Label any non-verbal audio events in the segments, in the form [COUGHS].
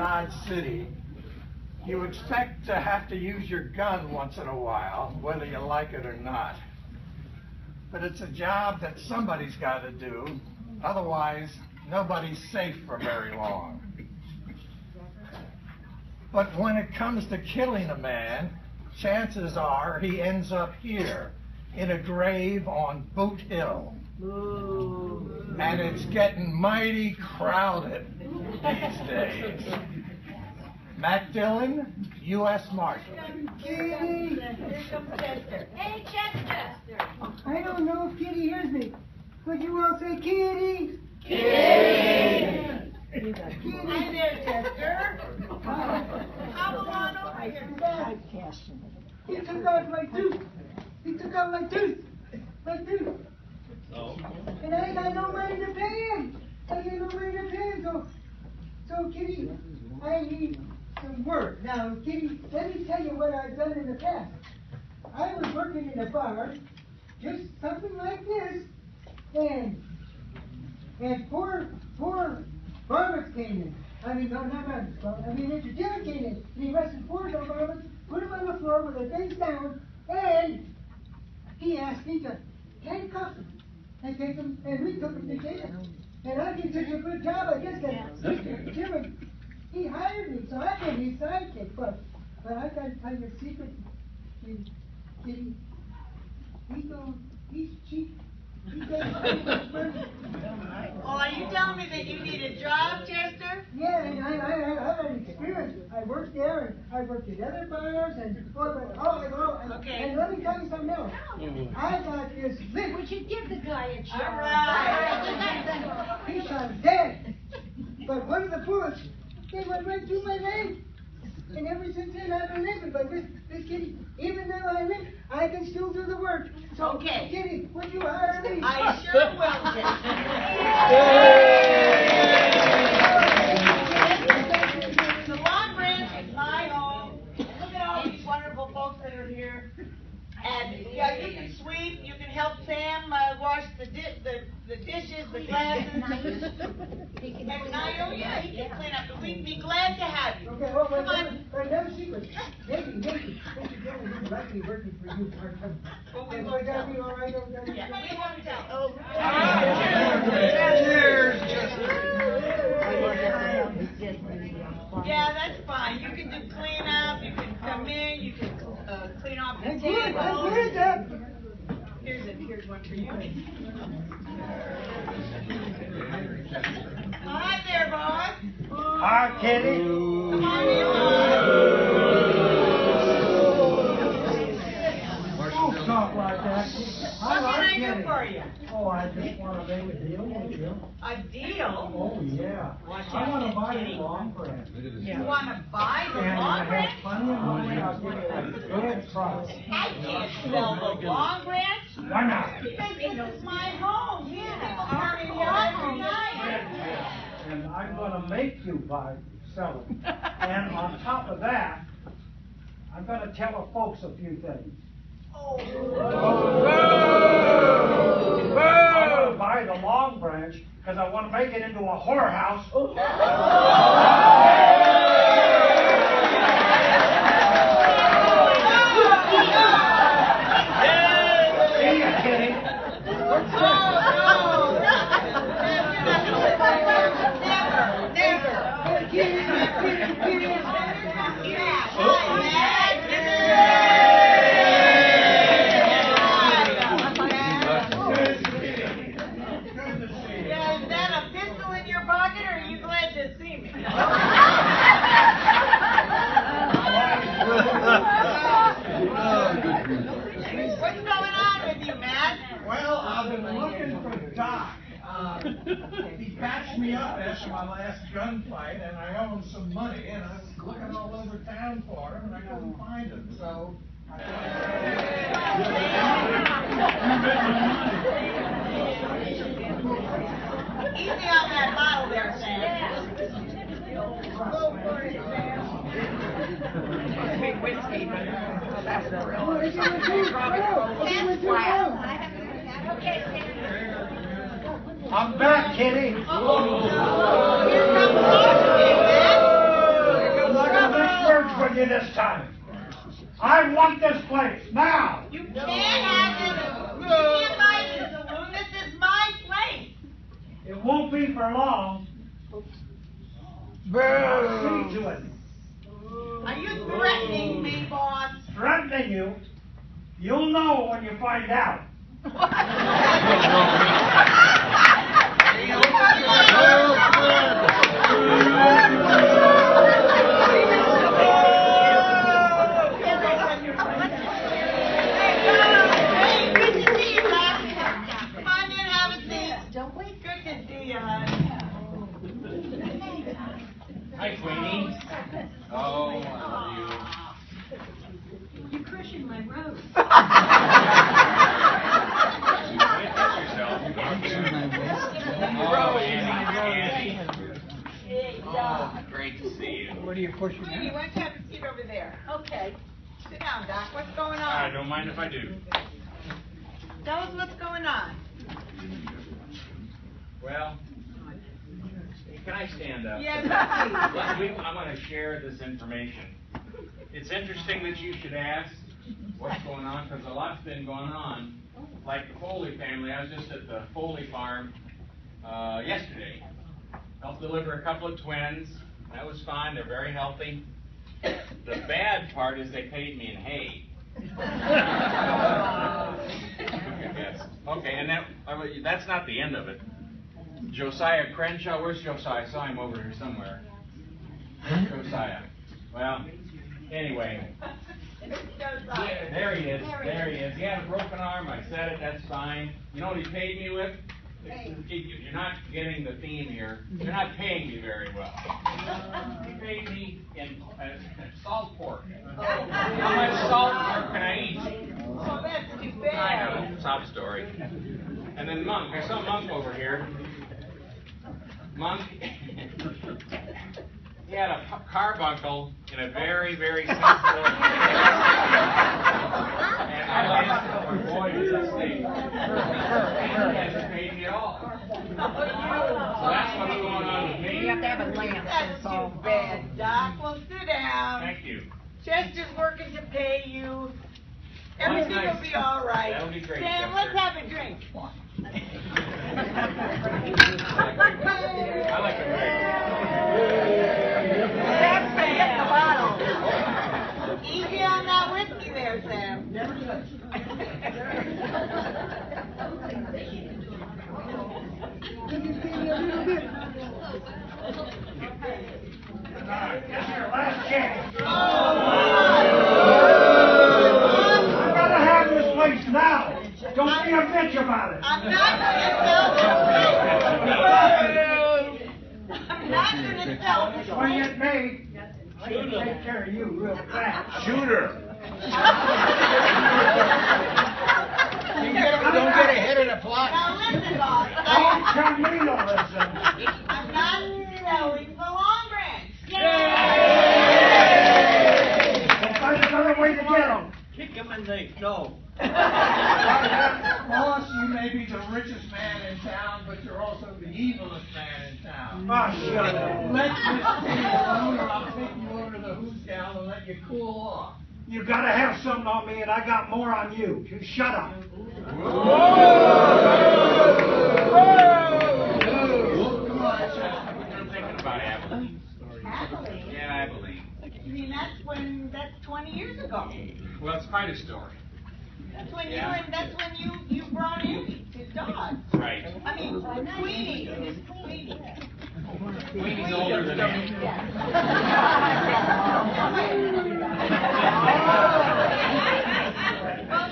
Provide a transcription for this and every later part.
Dodge City, you expect to have to use your gun once in a while, whether you like it or not. But it's a job that somebody's got to do, otherwise nobody's safe for very long. But when it comes to killing a man, chances are he ends up here in a grave on Boot Hill. And it's getting mighty crowded these days. Matt Dillon, U.S. Marshal. Kitty! Hey, Chester. I don't know if Kitty hears me, but you all say Kitty! Kitty. Kitty! Hi there, Chester. Hobble on over here. He took out my tooth! He took out my tooth! My tooth! And I got no money to pay him! I got no money to pay him, so, so Kitty, I need work. Now, let me tell you what I've done in the past. I was working in a bar, just something like this, and, and poor, poor Roberts came in. I mean, no, not but, I mean, Mr. Dillon came in, and he arrested poor little Roberts, put him on the floor with their face down, and he asked me to handcuff him and take him, and we took him to jail. And I did such a good job, I guess that Mr. Dillon, he hired me, so I've been his sidekick, but, but I gotta tell you a secret. He, he, he go, he's cheap. He gets so much money. Oh, are you telling me that you need a job, Chester? Yeah, and I, I, I, I had experience. I worked there, and I worked at other bars, and, oh, but, oh, and, oh, and, Okay. and let me tell you something else. Mm-hmm. I got this lick. We should give the guy a job. All right. He shot dead. But one of the bullets, they went right through my leg. And ever since then, I've been living. But this, this kitty, even though I live, I can still do the work. So, Okay. kitty, would you hire me? I sure will, Chester. The Long Branch is my home. Look at all these wonderful folks that are here. And, yeah, you can sweep, you can help Sam, uh, wash the di- the, the dishes, the glasses. And I, oh yeah, he can clean up, we'd be glad to have you. Okay, well, Come wait, on. wait, wait, no secret. Maybe, maybe, Mr. Dillon, he's likely working for you part-time. Well, we And won't tell. be all right over there? Yeah, we won't tell. Oh. Yeah, that's fine. You can do cleanup, you can come in, you can, uh, clean off the I'm good, I'm table. good, Dad. Here's here's one for you. Hi there, boy. Hi, Kitty. Come on in. Don't talk like that. What I can like I do for you? Oh, I just wanna make a deal with you. A deal? Oh, yeah. Watch I wanna buy Kitty. a long branch. You wanna buy the And when I long have branch? plenty of money, I'll give you a good price. I can't sell the long branch Why not? because this is my home. These people come in here every night. And I'm gonna make you buy, sell it. And on top of that, I'm gonna tell the folks a few things. I wanna buy the long branch, cause I wanna make it into a whorehouse. Oh. See ya, kitty. Yeah, is that a pistol in your pocket, or are you glad to see me? What's going on with you, Matt? Well, I've been looking for Doc. Uh, he patched me up after my last gunfight, and I owe him some money, and I was looking all over town for him, and I couldn't find him, so. I Easy on that bottle there, Sam. I'm back, kitty. Here comes Mark again, Matt. with you this time. I want this place now. You can't have it, you can't buy this this is my place. It won't be for long. I'll see to it. Are you threatening me, boss? Threatening you. You'll know when you find out. [LAUGHS] [LAUGHS] Hey, good to see you, Doc. Come on in, have a seat. Don't wait. Good to see you, honey. Hi, Queenie. Oh, I love you. You're crushing my road. Oh, Andy, Andy. Oh, great to see you. What are you pushing Sweetie, why don't you have a seat over there? Okay. Sit down, Doc. What's going I on? don't mind if I do. Tell us what's going on. Well, can I stand up? Yes, I want to share this information. It's interesting that you should ask what's going on, because a lot's been going on. Like the Foley family, I was just at the Foley farm, uh, yesterday. Helped deliver a couple of twins, that was fine, they're very healthy. The bad part is they paid me in hay. [LAUGHS] [LAUGHS] Yes. Okay, and that, that's not the end of it. Josiah Crenshaw, where's Josiah? I saw him over here somewhere. Josiah. Well, anyway, there he is, there he is. He had a broken arm, I said it, that's fine. You know what he paid me with? You're not getting the theme here. You're not paying me very well. He paid me in uh, salt pork. How much salt pork can I eat? Oh, that's too bad. I know, sob story. And then Monk, I saw Monk over here. Monk, [LAUGHS] he had a carbuncle in a very, very [LAUGHS] sensitive. and I asked him, boy, is this thing. And he hasn't paid me at all. So that's what's going on with me. You have to have a lamp, That's that's all. too bad, Doc. Well, sit down. Thank you. Chester's working to pay you. Everything nice. will be all right. That'll be great, Sam, Chester. let's have a drink. [LAUGHS] I like a That's Sam. Easy on that whiskey there, Sam. Let me see you a little bit. This is your last chance. Oh, I gotta have this place now. Don't be a bitch about it. I'm not gonna tell the I'm not gonna tell the Swing at me. I can take care of you real fast. Shooter. Don't get ahead of the plot. Now listen, boss. Don't I- tell me to listen. I'm not selling the Long Branch. We'll find another way to get them. Kick him in the, no. [LAUGHS] Boss, you may be the richest man in town, but you're also the evilest man in town. Oh, shut up. Let this thing alone, or I'll take you over to the hoosegow and let you cool off. You gotta have something on me, and I got more on you. You shut up. Come on, Chester. I'm thinking about Abilene. Yeah, Abilene. I mean, that's when, that's twenty years ago. Well, it's quite a story. That's when you, and that's when you, you brought in his dog. Right. I mean, Queenie, his Queenie. Queenie's older than him.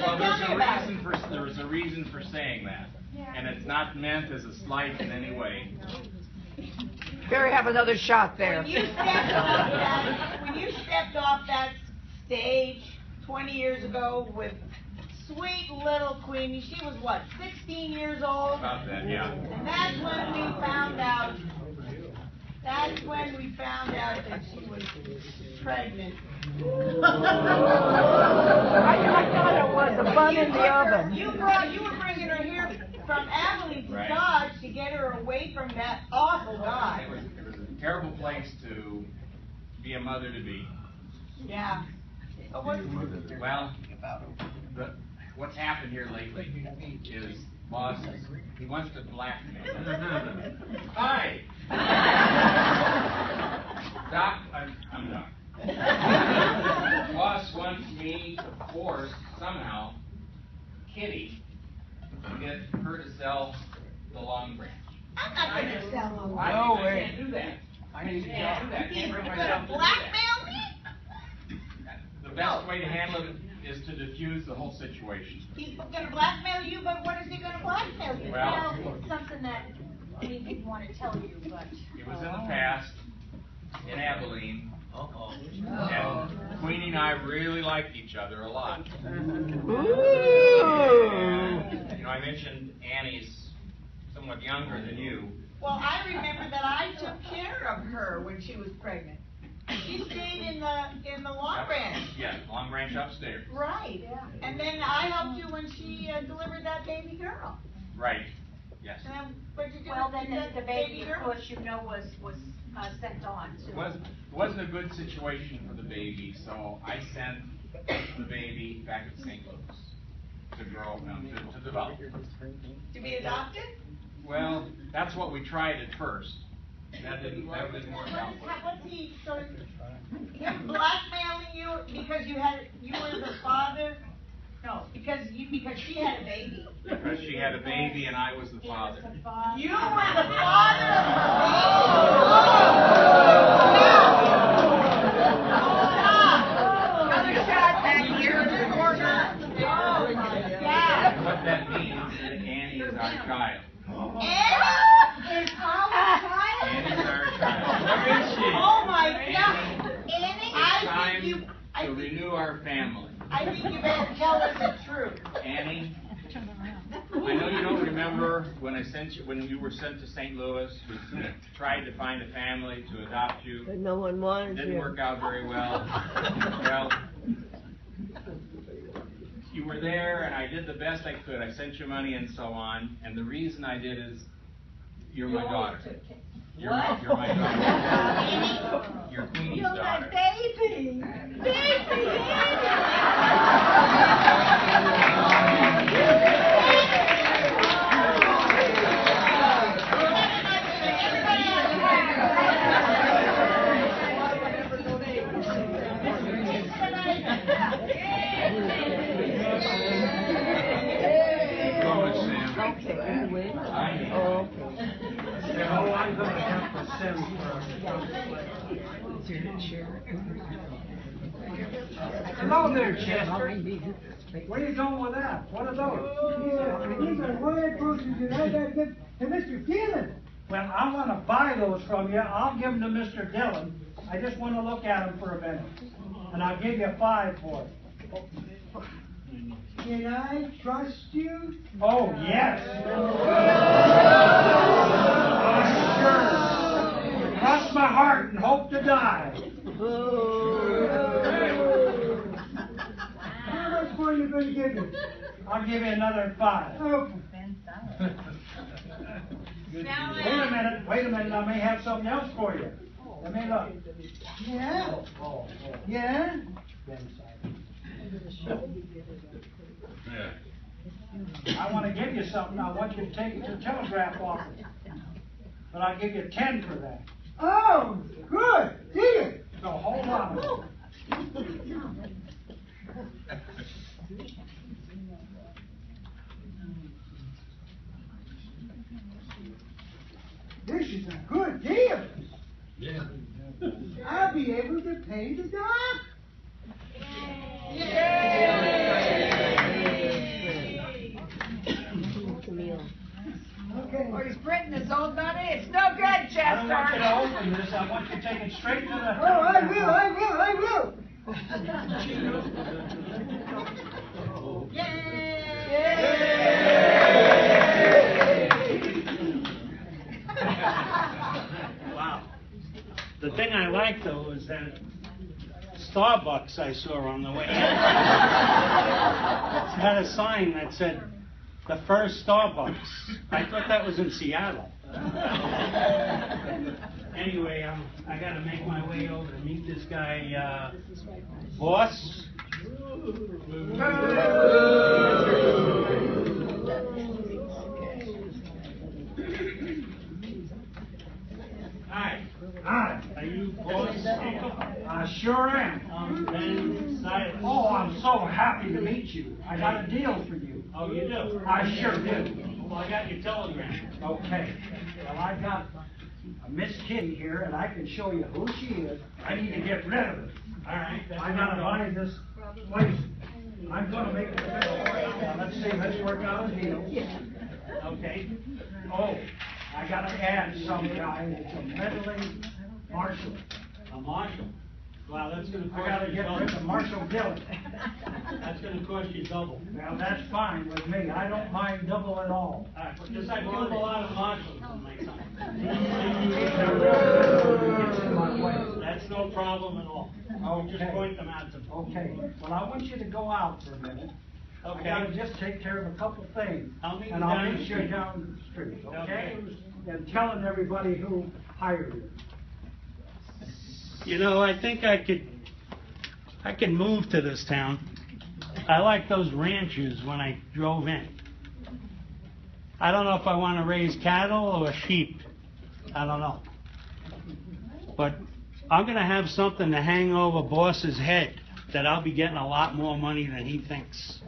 Well, there's a reason for, there's a reason for saying that. And it's not meant as a slight in any way. Barry, have another shot there. When you stepped off that, when you stepped off that stage twenty years ago with sweet little Queenie, she was what, sixteen years old? About that, yeah. And that's when we found out, that's when we found out that she was pregnant. I, I thought it was a bun in the oven. You brought, you were bringing her here from Abilene to Right. Dodge to get her away from that awful guy. It was, it was a terrible place to be a mother to be. Yeah. But what, Well, the, what's happened here lately is boss, he wants to blackmail. [LAUGHS] Hi. Doc, I'm, I'm Doc. Boss wants me to force somehow Kitty to get her to sell the Long Branch. I'm not gonna sell them. I, No I way. can't do that. I can't do that. I can't You're bring gonna myself to do that. blackmail me? The best way to handle it is to diffuse the whole situation. He's gonna blackmail you, but what is he gonna blackmail you? Well- Well, it's something that we didn't want to tell you, but. It was in the past, in Abilene. Uh-oh. And Queenie and I really liked each other a lot. And, you know, I mentioned Annie's somewhat younger than you. Well, I remember that I took care of her when she was pregnant. She stayed in the, in the Long Branch. Yeah, Long Branch upstairs. Right. And then I helped you when she uh, delivered that baby girl. Right, yes. And then, what'd you do? Well, then the, the baby, of girl? course, you know, was, was, uh, sent on It to. wasn't, it wasn't a good situation for the baby, so I sent the baby back to St. Louis to grow, um, to, to develop. To be adopted? Well, that's what we tried at first. That didn't, that didn't work out. What is, he, so, him blackmailing you because you had, you were the father? No, because you, because she had a baby. Because she had a baby and I was the father. You were the [LAUGHS] oh! father of her baby? Another shot back here in the corner. Oh, my God. What that means is that Annie is our child. Annie is our child? Annie's our child. Where is she? Oh, my God. Annie, I it's think you, time I to think, renew our family. I think you better tell us the truth. Annie, I know you don't remember when I sent you, when you were sent to St. Louis, we [LAUGHS] tried to find a family to adopt you. But no one wanted Didn't you. work out very well. [LAUGHS] Well, you were there and I did the best I could. I sent you money and so on. And the reason I did is, you're my daughter. You're my, you're my daughter. [LAUGHS] You're Queenie's You're my daughter. baby. Baby. Okay. I'm gonna have to send for. Hello there, Chester. Where are you going with that? What are those? These are wire posters that I gotta get to Mr. Dillon. Well, I wanna buy those from you. I'll give them to Mr. Dillon. I just wanna look at them for a minute. And I'll give you five for it. Can I trust you? Oh, yes. [LAUGHS] Cross my heart and hope to die. How much more you gonna give me? I'll give you another five. Oh, Wait a minute, wait a minute, I may have something else for you. Let me look. yeah? Yeah? I wanna give you something, I want you to take it to the telegraph office. But I'll give you ten for that. Oh, good, deal. So hold on. This is a good deal. Yeah. I'll be able to pay the doc. Okay. Or he's printing his own money, it's no good, Chester. I don't want you to open this, I want you to take it straight to the. [LAUGHS] Oh, I will, I will, I will. Yay! Yay! Wow. The thing I like though is that Starbucks I saw on the way in. It had a sign that said the first Starbucks. I thought that was in Seattle. Anyway, um, I gotta make my way over to meet this guy, uh, boss. Hi, Hi, are you boss I sure am. Um, Ben Silas. Oh, I'm so happy to meet you. I got a deal for you. Oh, you do? I sure do. Well, I got your telegram. Okay, well, I got a Miss Kitty here, and I can show you who she is. I need to get rid of her. All right. I gotta buy this place. I'm gonna make it. Now, Let's see, let's work out a deal. Okay. Oh, I gotta add some guy that's a meddling marshal. A marshal. Wow, that's gonna I cost gotta you get rid of double. Marshal Dillon. That's gonna cost you double. Now, that's fine with me. I don't mind double at all. All right, because I killed a lot of marshals in my time. Gets in my way. That's no problem at all. I'll just Okay. point them out to me. Okay, well, I want you to go out for a minute. I Okay. gotta just take care of a couple things. I'll meet you And I'll down the meet you street. down the street, okay? Okay. And telling everybody who hired you. You know, I think I could, I could move to this town. I like those ranches when I drove in. I don't know if I want to raise cattle or sheep. I don't know. But I'm gonna have something to hang over boss's head that I'll be getting a lot more money than he thinks.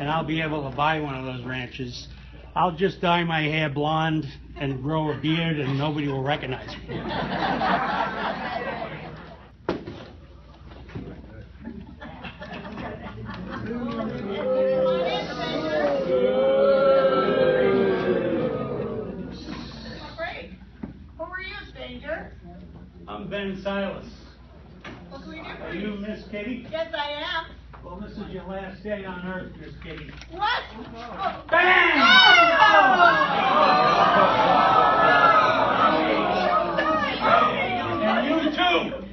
And I'll be able to buy one of those ranches. I'll just dye my hair blonde and grow a beard and nobody will recognize me. [LAUGHS] I'm Silas. What can we do for Are you? Miss Kitty? Yes, I am. Well, this is your last day on Earth, Miss Kitty. What? Oh. Bang! Oh! And you too!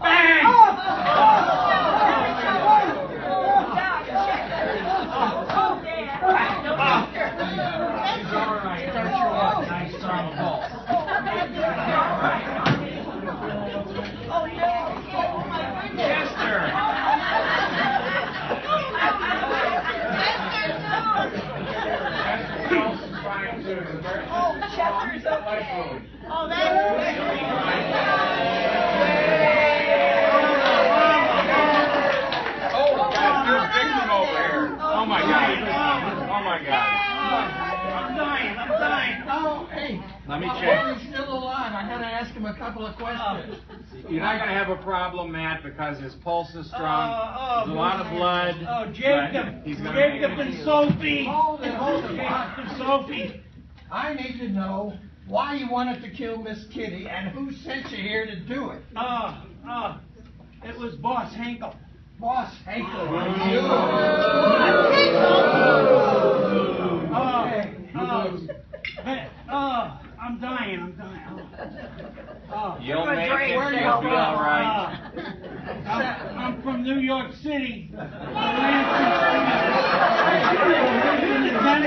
Bang! Nice strong ball. Oh, no. Oh, my goodness. Chester! Oh, Chester's. Oh, that's Oh, God, you're victim over here. Oh, my God. Oh, my God. I'm dying, I'm dying. Oh, hey. Let me while check. Oh, he's still alive, I gotta ask him a couple of questions. You're not gonna have a problem, Matt, because his pulse is strong. Oh, oh, There's a lot of blood. Oh, but Jacob, he's gonna Jacob it. and Sophie. Hold it, hold it. Jacob and Sophie. I need to know why you wanted to kill Miss Kitty and who sent you here to do it. Oh, oh, it was Boss Henkel. Boss Hankel. Oh, Okay. oh, hey, oh, I'm dying, I'm dying. Oh. You'll make it, you'll you be all right. Uh, I'm, I'm from New York City. The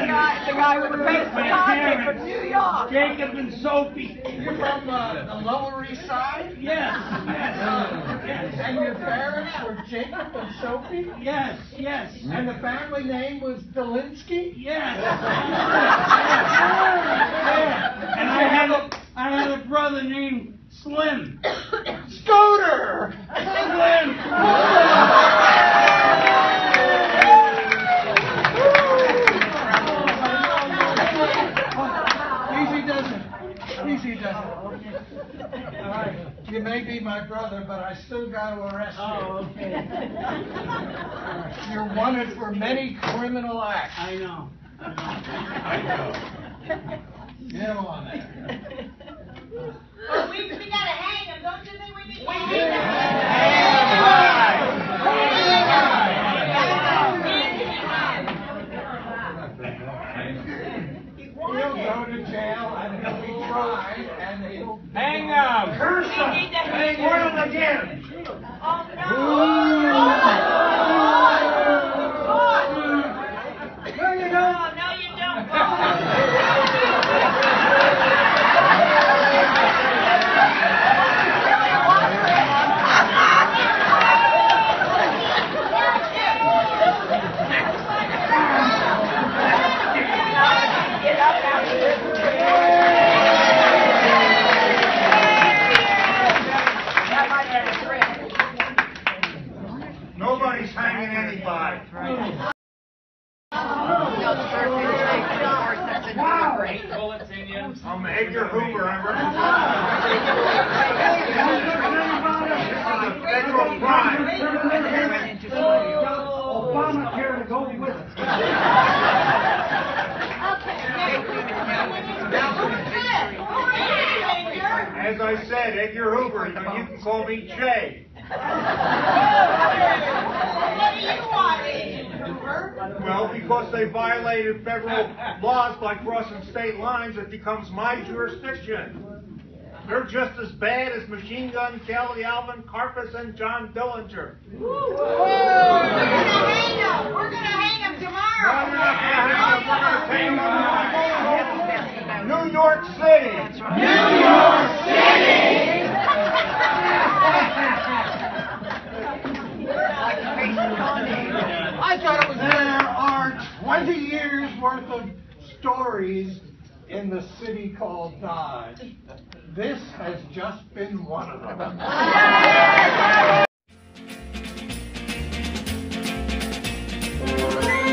guy, the guy with the face My pocket from. New York. Jacob and Sophie. You're from uh, the Lower East Side? Yes, yes, yes. And your parents were Jacob and Sophie? Yes, yes, And the family name was Delinsky? [LAUGHS] yes. And I had a, I had a brother named Slim. [COUGHS] Scooter! Slim. Easy does it. Easy does it. All right. You may be my brother, but I still got to arrest you. Oh, okay. You're wanted for many criminal acts. I know. I know. Get on there. Oh, we, we gotta hang him, don't you think we need to hang him? Again! Oh, no. Ooh. Oh, There you go. no, got bullets in you. I'm Edgar Hoover, I represent. Federal crime. Obamacare to go with it. As I said, Edgar Hoover, but you can call me Jay. What do you want, Agent Hoover? Well, because they violated federal [LAUGHS] laws by crossing state lines, it becomes my jurisdiction. They're just as bad as Machine Gun Kelly, Alvin Karpis, and John Dillinger. We're gonna hang him, we're gonna hang him No, tomorrow. we're not gonna hang them, we're gonna take them on New York City. I [LAUGHS] 20 years worth of stories in the city called Dodge. This has just been one of them. [LAUGHS]